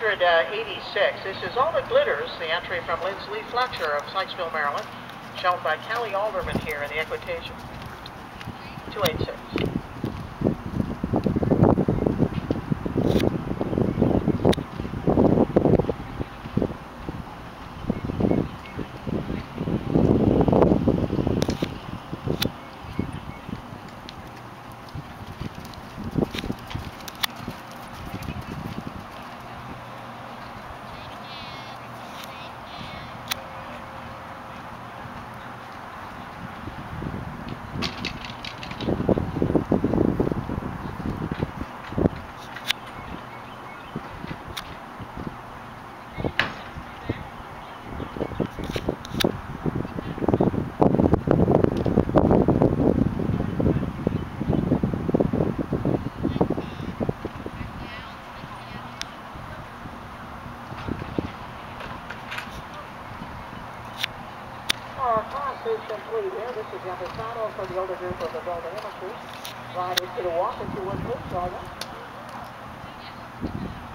286. This is All That Glitters, the entry from Lindsley Fletcher of Sykesville, Maryland, shown by Callie Alderman here in the equitation. 286. Our is complete here. This is saddle for the older group of the adult amateurs. Riders to the walk please, Sergeant. Thank you.